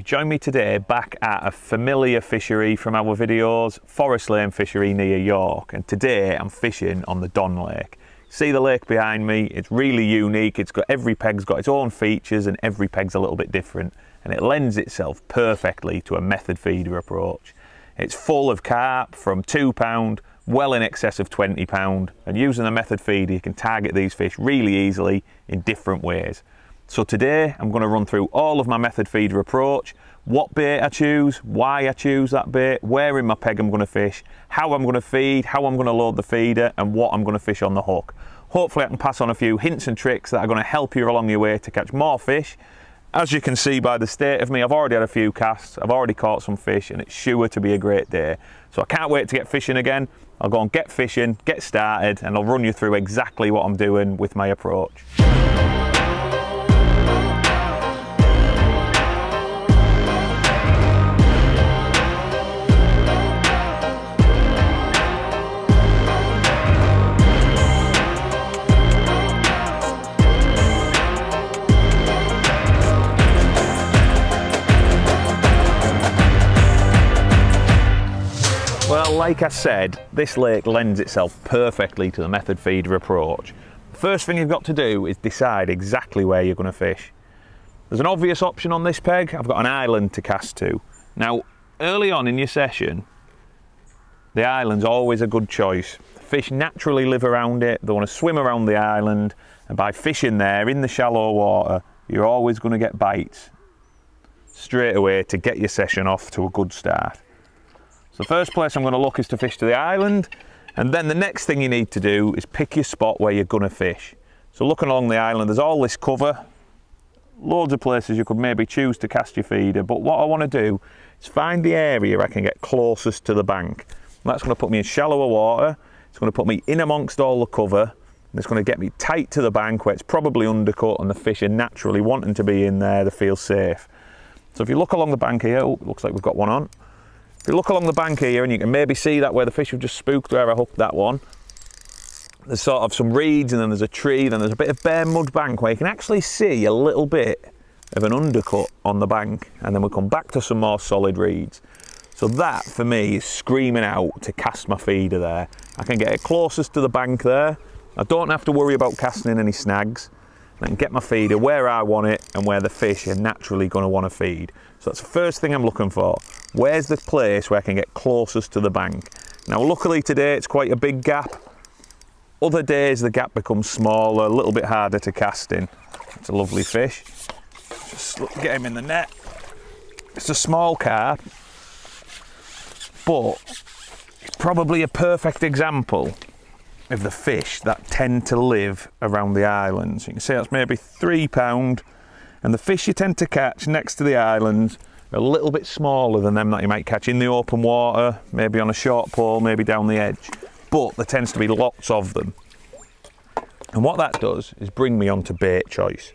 You join me today back at a familiar fishery from our videos, Forest Lane Fishery near York, and today I'm fishing on the Don Lake. See the lake behind me, it's really unique, it's got every peg's got its own features and every peg's a little bit different and it lends itself perfectly to a method feeder approach. It's full of carp from £2 well in excess of £20 and using a method feeder you can target these fish really easily in different ways. So today I'm going to run through all of my method feeder approach, what bait I choose, why I choose that bait, where in my peg I'm going to fish, how I'm going to feed, how I'm going to load the feeder and what I'm going to fish on the hook. Hopefully I can pass on a few hints and tricks that are going to help you along your way to catch more fish. As you can see by the state of me, I've already had a few casts, I've already caught some fish and it's sure to be a great day. So I can't wait to get fishing again. I'll go and get fishing, get started and I'll run you through exactly what I'm doing with my approach. Like I said, this lake lends itself perfectly to the method feeder approach. First thing you've got to do is decide exactly where you're going to fish. There's an obvious option on this peg. I've got an island to cast to. Now, early on in your session, the island's always a good choice. Fish naturally live around it, they want to swim around the island, and by fishing there in the shallow water, you're always going to get bites straight away to get your session off to a good start. The first place I'm going to look is to fish to the island and then the next thing you need to do is pick your spot where you're going to fish. So looking along the island there's all this cover, loads of places you could maybe choose to cast your feeder but what I want to do is find the area I can get closest to the bank. And that's going to put me in shallower water, it's going to put me in amongst all the cover and it's going to get me tight to the bank where it's probably undercut and the fish are naturally wanting to be in there, they feel safe. So if you look along the bank here, oh, looks like we've got one on. If you look along the bank here and you can maybe see that where the fish have just spooked where I hooked that one, there's sort of some reeds and then there's a tree, then there's a bit of bare mud bank where you can actually see a little bit of an undercut on the bank and then we come back to some more solid reeds. So that for me is screaming out to cast my feeder there. I can get it closest to the bank there. I don't have to worry about casting in any snags. I can get my feeder where I want it and where the fish are naturally going to want to feed. So that's the first thing I'm looking for. Where's the place where I can get closest to the bank? Now luckily today it's quite a big gap. Other days the gap becomes smaller, a little bit harder to cast in. It's a lovely fish. Just get him in the net. It's a small carp, but it's probably a perfect example of the fish that tend to live around the islands. You can see that's maybe three pound and the fish you tend to catch next to the islands a little bit smaller than them that you might catch in the open water, maybe on a short pole, maybe down the edge. But there tends to be lots of them. And what that does is bring me on to bait choice.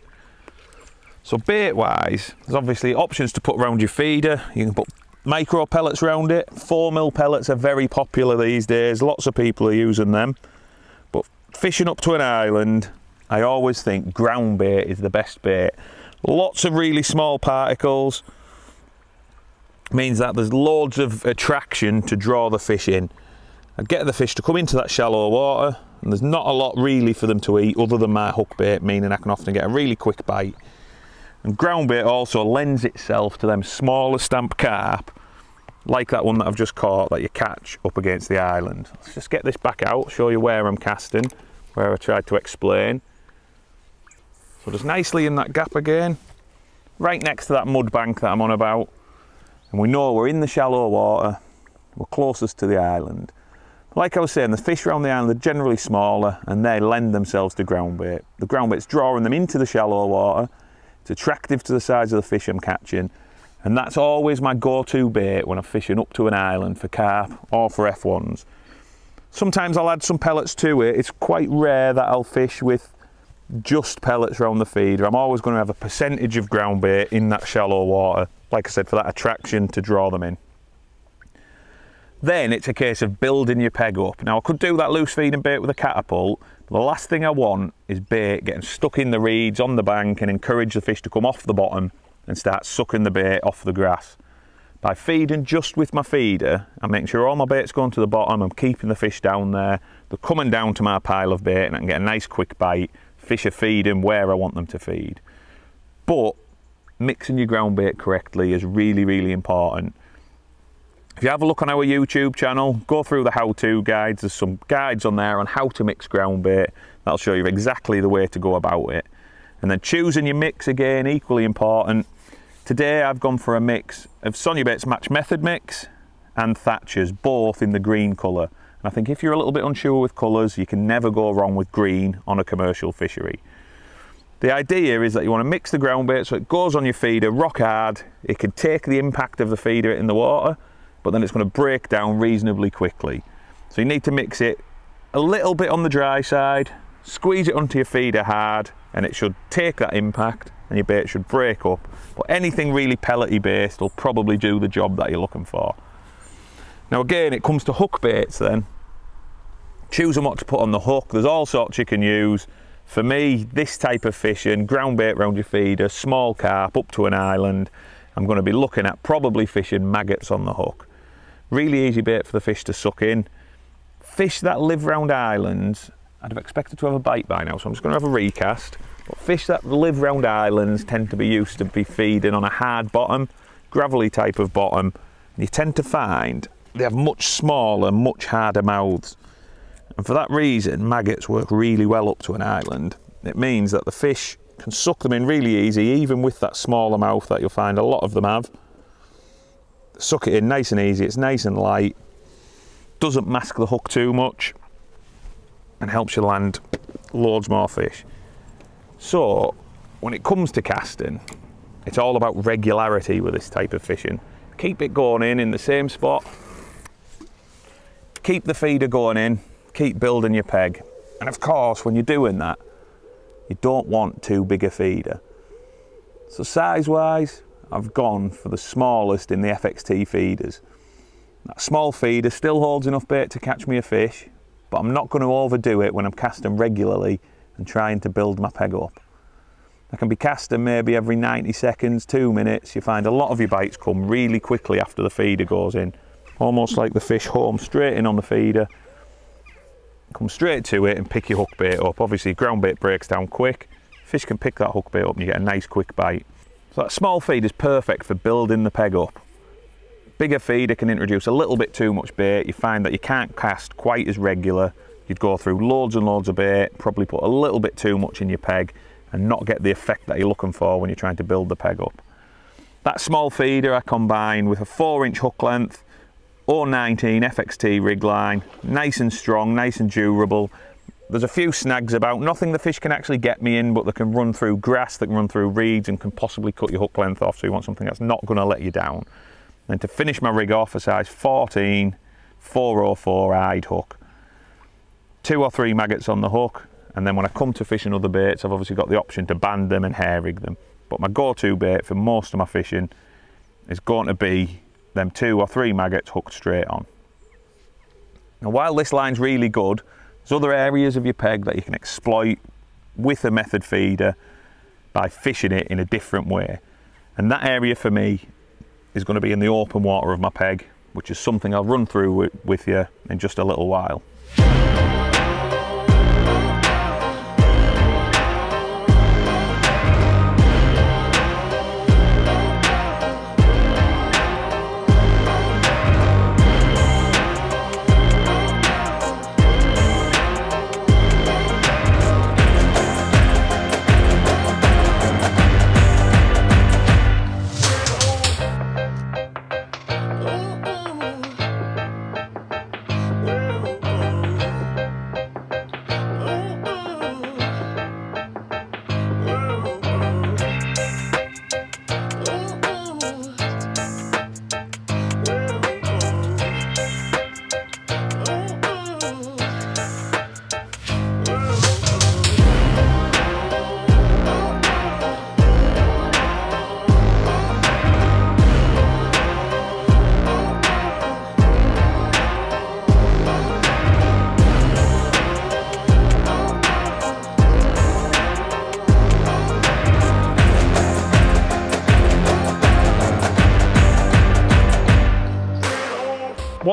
So bait wise, there's obviously options to put around your feeder. You can put micro pellets around it. Four mil pellets are very popular these days. Lots of people are using them. But fishing up to an island, I always think ground bait is the best bait. Lots of really small particles, means that there's loads of attraction to draw the fish in. I get the fish to come into that shallow water and there's not a lot really for them to eat other than my hook bait, meaning I can often get a really quick bite. And ground bait also lends itself to them smaller stamp carp, like that one that I've just caught that you catch up against the island. Let's just get this back out, show you where I'm casting, where I tried to explain. So just nicely in that gap again, right next to that mud bank that I'm on about and we know we're in the shallow water, we're closest to the island. Like I was saying, the fish around the island are generally smaller and they lend themselves to ground bait. The ground bait's drawing them into the shallow water, it's attractive to the size of the fish I'm catching, and that's always my go-to bait when I'm fishing up to an island for carp or for F1s. Sometimes I'll add some pellets to it. It's quite rare that I'll fish with just pellets around the feeder. I'm always going to have a percentage of ground bait in that shallow water like I said, for that attraction to draw them in. Then it's a case of building your peg up. Now I could do that loose feeding bait with a catapult, the last thing I want is bait getting stuck in the reeds on the bank and encourage the fish to come off the bottom and start sucking the bait off the grass. By feeding just with my feeder, I'm making sure all my bait's going to the bottom, I'm keeping the fish down there, they're coming down to my pile of bait and I can get a nice quick bite, fish are feeding where I want them to feed. But mixing your ground bait correctly is really, really important. If you have a look on our YouTube channel, go through the how-to guides. There's some guides on there on how to mix ground bait. That'll show you exactly the way to go about it. And then choosing your mix again, equally important. Today I've gone for a mix of Sonubaits Match Method mix and Thatcher's, both in the green colour. And I think if you're a little bit unsure with colours, you can never go wrong with green on a commercial fishery. The idea is that you want to mix the ground bait so it goes on your feeder rock hard. It can take the impact of the feeder in the water, but then it's going to break down reasonably quickly. So you need to mix it a little bit on the dry side, squeeze it onto your feeder hard, and it should take that impact and your bait should break up. But anything really pellety based will probably do the job that you're looking for. Now again, it comes to hook baits then. Choosing what to put on the hook. There's all sorts you can use. For me, this type of fishing, ground bait around your feeder, small carp up to an island, I'm going to be looking at probably fishing maggots on the hook. Really easy bait for the fish to suck in. Fish that live around islands, I'd have expected to have a bite by now, so I'm just going to have a recast. But fish that live around islands tend to be used to be feeding on a hard bottom, gravelly type of bottom. And you tend to find they have much smaller, much harder mouths. And for that reason, maggots work really well up to an island. It means that the fish can suck them in really easy, even with that smaller mouth that you'll find a lot of them have. Suck it in nice and easy, it's nice and light, doesn't mask the hook too much, and helps you land loads more fish. So, when it comes to casting, it's all about regularity with this type of fishing. Keep it going in in the same spot, keep the feeder going in, keep building your peg. And of course, when you're doing that, you don't want too big a feeder. So size wise, I've gone for the smallest in the FXT feeders. That small feeder still holds enough bait to catch me a fish, but I'm not going to overdo it when I'm casting regularly and trying to build my peg up. I can be casting maybe every 90 seconds, two minutes. You find a lot of your bites come really quickly after the feeder goes in. Almost like the fish home straight in on the feeder come straight to it and pick your hook bait up. Obviously ground bait breaks down quick, fish can pick that hook bait up and you get a nice quick bite. So that small feed is perfect for building the peg up. Bigger feeder can introduce a little bit too much bait, you find that you can't cast quite as regular, you'd go through loads and loads of bait, probably put a little bit too much in your peg and not get the effect that you're looking for when you're trying to build the peg up. That small feeder I combine with a 4 inch hook length, 019 FXT rig line, nice and strong, nice and durable. There's a few snags about, nothing the fish can actually get me in, but they can run through grass, they can run through reeds and can possibly cut your hook length off, so you want something that's not going to let you down. And to finish my rig off, a size 14, 404 eyed hook. Two or three maggots on the hook, and then when I come to fishing other baits, I've obviously got the option to band them and hair rig them. But my go-to bait for most of my fishing is going to be them two or three maggots hooked straight on. Now while this line's really good, there's other areas of your peg that you can exploit with a method feeder by fishing it in a different way. And that area for me is going to be in the open water of my peg, which is something I'll run through with, you in just a little while.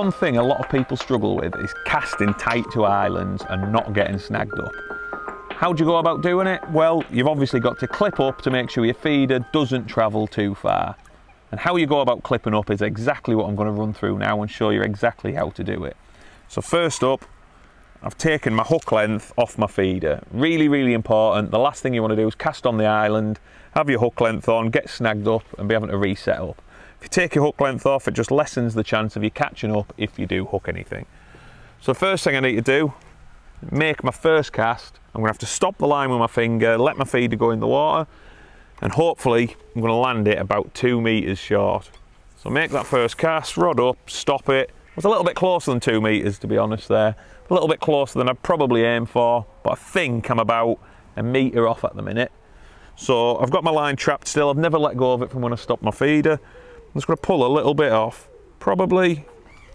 One thing a lot of people struggle with is casting tight to islands and not getting snagged up. How do you go about doing it? Well, you've obviously got to clip up to make sure your feeder doesn't travel too far. And how you go about clipping up is exactly what I'm going to run through now and show you exactly how to do it. So first up, I've taken my hook length off my feeder. Really, really important. The last thing you want to do is cast on the island, have your hook length on, get snagged up and be having to reset up. If you take your hook length off, it just lessens the chance of you catching up if you do hook anything. So first thing I need to do, make my first cast. I'm gonna have to stop the line with my finger, let my feeder go in the water, and hopefully I'm gonna land it about two meters short. So make that first cast, rod up, stop it. Was a little bit closer than two meters to be honest there a little bit closer than I'd probably aim for, but I think I'm about a metre off at the minute. So I've got my line trapped still, I've never let go of it from when I stopped my feeder. I'm just going to pull a little bit off, probably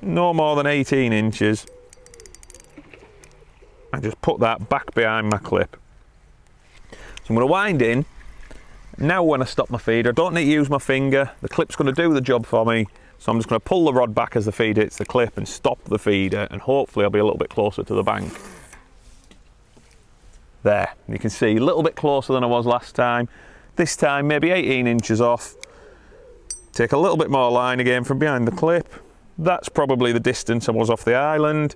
no more than 18 inches. And just put that back behind my clip. So I'm going to wind in. Now when I stop my feeder, I don't need to use my finger. The clip's going to do the job for me. So I'm just going to pull the rod back as the feeder hits the clip and stop the feeder and hopefully I'll be a little bit closer to the bank. There, you can see a little bit closer than I was last time. This time maybe 18 inches off. Take a little bit more line again from behind the clip. That's probably the distance I was off the island.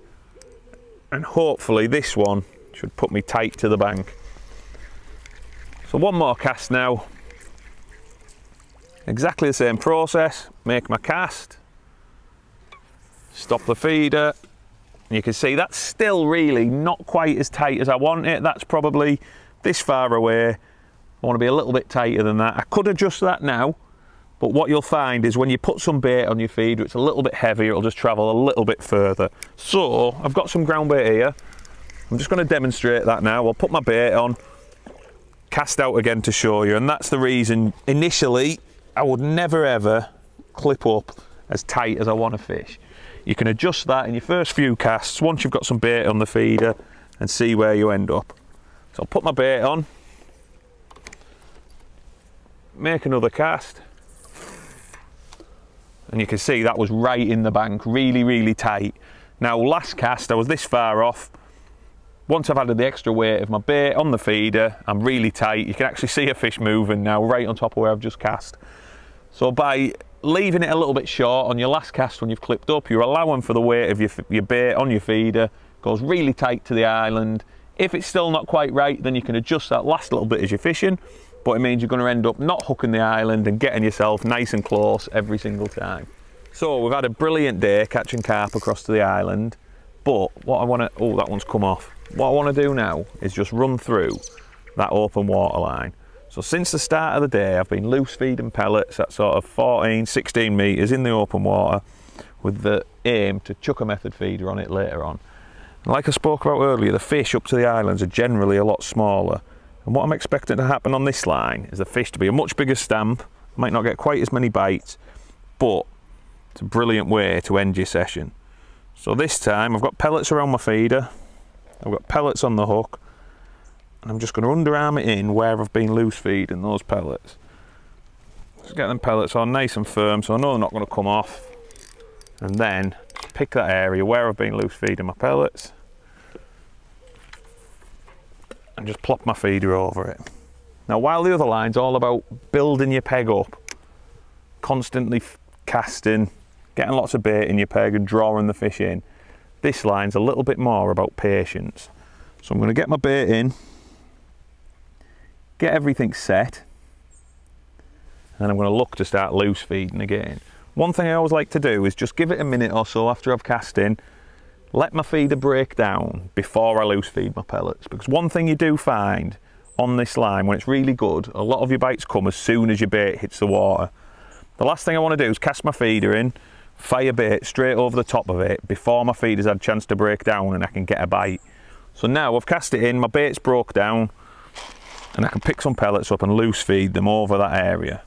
And hopefully this one should put me tight to the bank. So one more cast now Exactly the same process, make my cast, stop the feeder, you can see that's still really not quite as tight as I want it. That's probably this far away. I want to be a little bit tighter than that. I could adjust that now, but what you'll find is when you put some bait on your feeder, it's a little bit heavier, it'll just travel a little bit further. So I've got some ground bait here. I'm just going to demonstrate that now. I'll put my bait on, cast out again to show you, and that's the reason initially I would never ever clip up as tight as I want to fish. You can adjust that in your first few casts once you've got some bait on the feeder and see where you end up. So I'll put my bait on, make another cast, and you can see that was right in the bank, really, really tight. Now last cast I was this far off, once I've added the extra weight of my bait on the feeder, I'm really tight. You can actually see a fish moving now right on top of where I've just cast. So by leaving it a little bit short on your last cast when you've clipped up, you're allowing for the weight of your, your bait on your feeder, goes really tight to the island. If it's still not quite right, then you can adjust that last little bit as you're fishing, but it means you're gonna end up not hooking the island and getting yourself nice and close every single time. So we've had a brilliant day catching carp across to the island, but what I wanna, oh, that one's come off. What I wanna do now is just run through that open water line. So since the start of the day, I've been loose feeding pellets at sort of 14, 16 metres in the open water with the aim to chuck a method feeder on it later on. like I spoke about earlier, the fish up to the islands are generally a lot smaller. And what I'm expecting to happen on this line is the fish to be a much bigger stamp, might not get quite as many bites, but it's a brilliant way to end your session. So this time I've got pellets around my feeder, I've got pellets on the hook, and I'm just going to underarm it in where I've been loose feeding those pellets. Just get them pellets on nice and firm so I know they're not going to come off. And then pick that area where I've been loose feeding my pellets and just plop my feeder over it. Now while the other line's all about building your peg up, constantly casting, getting lots of bait in your peg and drawing the fish in, this line's a little bit more about patience. So I'm going to get my bait in, get everything set and I'm going to look to start loose feeding again. One thing I always like to do is just give it a minute or so after I've cast in, let my feeder break down before I loose feed my pellets because one thing you do find on this line when it's really good, a lot of your bites come as soon as your bait hits the water. The last thing I want to do is cast my feeder in, fire bait straight over the top of it before my feeder's had a chance to break down and I can get a bite. So now I've cast it in, my bait's broke down, and I can pick some pellets up and loose feed them over that area.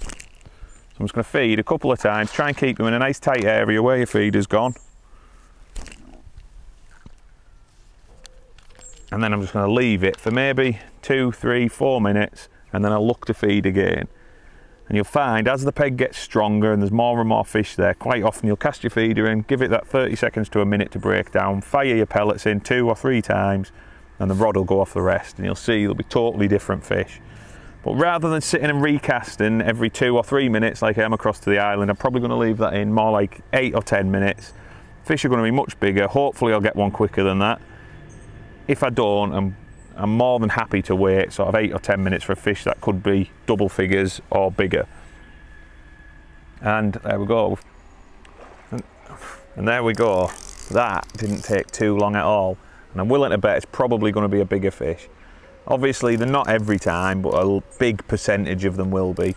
So I'm just going to feed a couple of times, try and keep them in a nice tight area where your feeder's gone. And then I'm just going to leave it for maybe two, three, four minutes and then I'll look to feed again. And you'll find as the peg gets stronger and there's more and more fish there, quite often you'll cast your feeder in, give it that 30 seconds to a minute to break down, fire your pellets in two or three times, and the rod will go off the rest. And you'll see there'll be totally different fish. But rather than sitting and recasting every two or three minutes like I am across to the island, I'm probably going to leave that in more like eight or 10 minutes. Fish are going to be much bigger. Hopefully I'll get one quicker than that. If I don't, I'm I'm more than happy to wait sort of eight or 10 minutes for a fish that could be double figures or bigger. And there we go. And there we go. That didn't take too long at all. And I'm willing to bet it's probably going to be a bigger fish. Obviously, they're not every time, but a big percentage of them will be.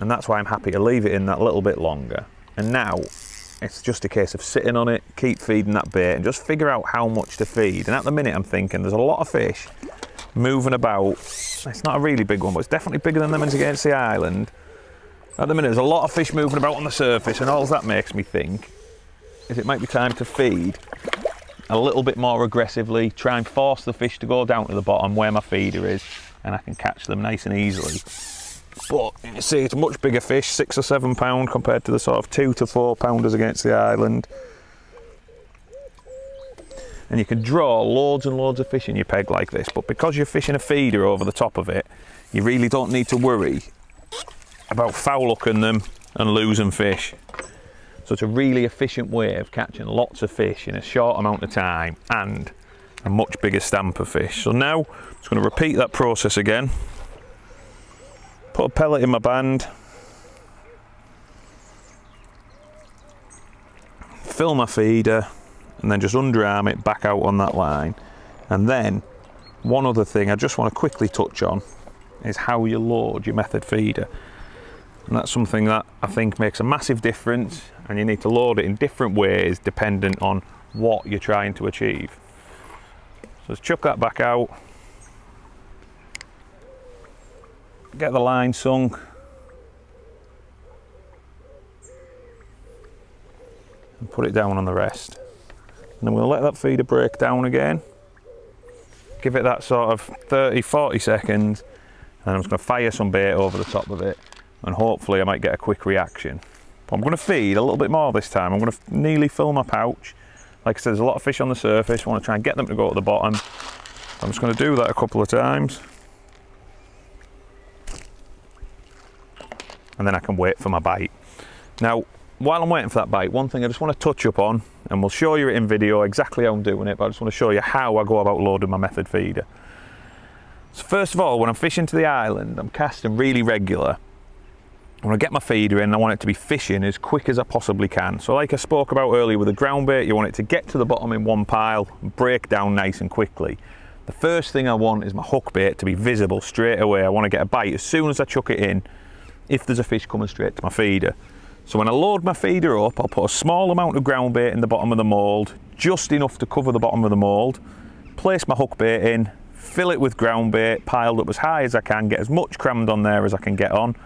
And that's why I'm happy to leave it in that little bit longer. And now it's just a case of sitting on it, keep feeding that bait, and just figure out how much to feed. And at the minute, I'm thinking there's a lot of fish moving about. It's not a really big one, but it's definitely bigger than them against the island. At the minute, there's a lot of fish moving about on the surface, and all that makes me think is it might be time to feed a little bit more aggressively, try and force the fish to go down to the bottom where my feeder is, and I can catch them nice and easily. But you see, it's a much bigger fish, six or seven pound compared to the sort of two to four pounders against the island. And you can draw loads and loads of fish in your peg like this, but because you're fishing a feeder over the top of it, you really don't need to worry about foul them and losing fish. So it's a really efficient way of catching lots of fish in a short amount of time and a much bigger stamp of fish. So now I'm just going to repeat that process again. Put a pellet in my band. Fill my feeder and then just underarm it back out on that line. And then one other thing I just want to quickly touch on is how you load your method feeder. And that's something that I think makes a massive difference and you need to load it in different ways dependent on what you're trying to achieve. So let's chuck that back out. Get the line sunk. And put it down on the rest. And then we'll let that feeder break down again. Give it that sort of 30, 40 seconds. And I'm just gonna fire some bait over the top of it. And hopefully I might get a quick reaction. I'm gonna feed a little bit more this time. I'm gonna nearly fill my pouch. Like I said, there's a lot of fish on the surface. I wanna try and get them to go to the bottom. I'm just gonna do that a couple of times. And then I can wait for my bite. Now, while I'm waiting for that bite, one thing I just want to touch up on, and we'll show you in video exactly how I'm doing it, but I just want to show you how I go about loading my method feeder. So first of all, when I'm fishing to the island, I'm casting really regular. When I get my feeder in, I want it to be fishing as quick as I possibly can. So like I spoke about earlier with the ground bait, you want it to get to the bottom in one pile, break down nice and quickly. The first thing I want is my hook bait to be visible straight away. I want to get a bite as soon as I chuck it in if there's a fish coming straight to my feeder. So when I load my feeder up, I'll put a small amount of ground bait in the bottom of the mould, just enough to cover the bottom of the mould, place my hook bait in, fill it with ground bait, piled up as high as I can, get as much crammed on there as I can get on,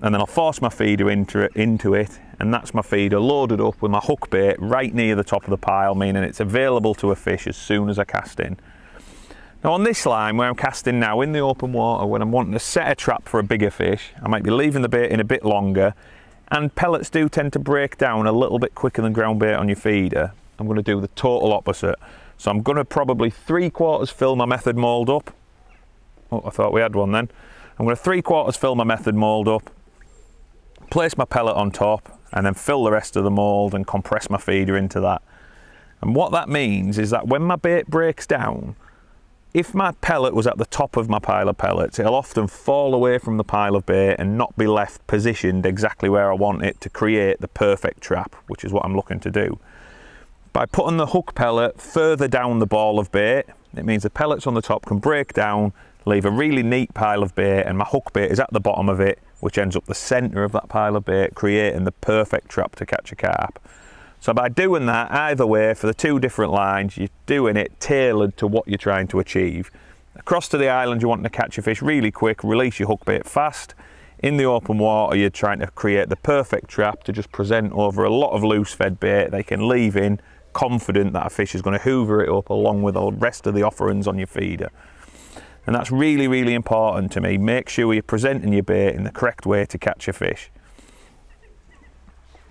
and then I'll force my feeder into it, into it and that's my feeder loaded up with my hook bait right near the top of the pile, meaning it's available to a fish as soon as I cast in. Now on this line where I'm casting now in the open water when I'm wanting to set a trap for a bigger fish, I might be leaving the bait in a bit longer and pellets do tend to break down a little bit quicker than ground bait on your feeder. I'm going to do the total opposite. So I'm going to probably three quarters fill my method mould up. Oh, I thought we had one then. I'm going to three quarters fill my method mould up, place my pellet on top and then fill the rest of the mould and compress my feeder into that. And what that means is that when my bait breaks down, if my pellet was at the top of my pile of pellets, it'll often fall away from the pile of bait and not be left positioned exactly where I want it to create the perfect trap, which is what I'm looking to do. By putting the hook pellet further down the ball of bait, it means the pellets on the top can break down, leave a really neat pile of bait, and my hook bait is at the bottom of it, which ends up the center of that pile of bait, creating the perfect trap to catch a carp. So by doing that, either way, for the two different lines, you're doing it tailored to what you're trying to achieve. Across to the island, you're wanting to catch a fish really quick, release your hook bait fast. In the open water, you're trying to create the perfect trap to just present over a lot of loose fed bait they can leave in, confident that a fish is going to hoover it up along with the rest of the offerings on your feeder. And that's really, really important to me. Make sure you're presenting your bait in the correct way to catch a fish.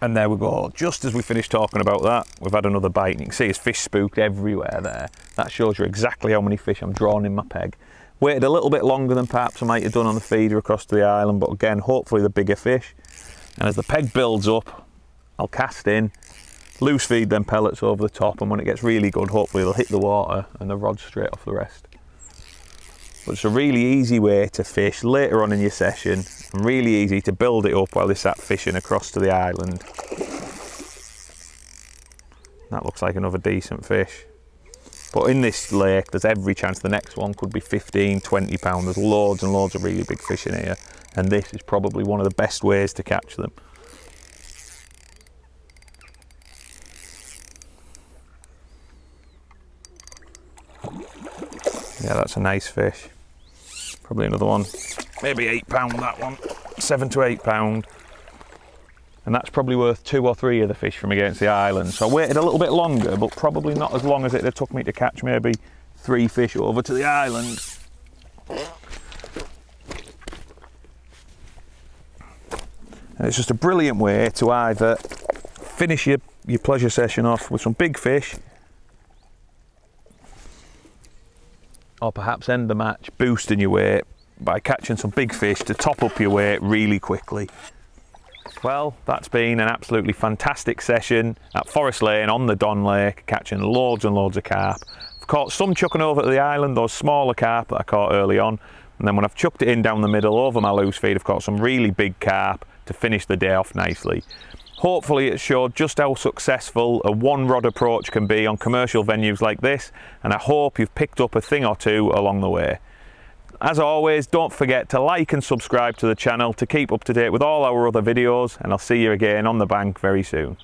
And there we go. Just as we finished talking about that, we've had another bite. And you can see his fish spooked everywhere there. That shows you exactly how many fish I'm drawing in my peg. Waited a little bit longer than perhaps I might have done on the feeder across to the island, but again, hopefully the bigger fish. And as the peg builds up, I'll cast in, loose feed them pellets over the top, and when it gets really good, hopefully they'll hit the water and the rod straight off the rest. But it's a really easy way to fish later on in your session really easy to build it up while they sat fishing across to the island. That looks like another decent fish. But in this lake, there's every chance the next one could be 15, 20 pound. There's loads and loads of really big fish in here. And this is probably one of the best ways to catch them. Yeah, that's a nice fish. Probably another one, maybe eight pound that one, seven to eight pound. And that's probably worth two or three of the fish from against the island. So I waited a little bit longer, but probably not as long as it took me to catch maybe three fish over to the island. And it's just a brilliant way to either finish your, your pleasure session off with some big fish or perhaps end the match boosting your weight by catching some big fish to top up your weight really quickly. Well, that's been an absolutely fantastic session at Forest Lane on the Don Lake, catching loads and loads of carp. I've caught some chucking over to the island, those smaller carp that I caught early on, and then when I've chucked it in down the middle over my loose feed, I've caught some really big carp to finish the day off nicely. Hopefully it showed just how successful a one rod approach can be on commercial venues like this and I hope you've picked up a thing or two along the way. As always, don't forget to like and subscribe to the channel to keep up to date with all our other videos and I'll see you again on the bank very soon.